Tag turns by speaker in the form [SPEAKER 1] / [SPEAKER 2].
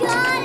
[SPEAKER 1] God.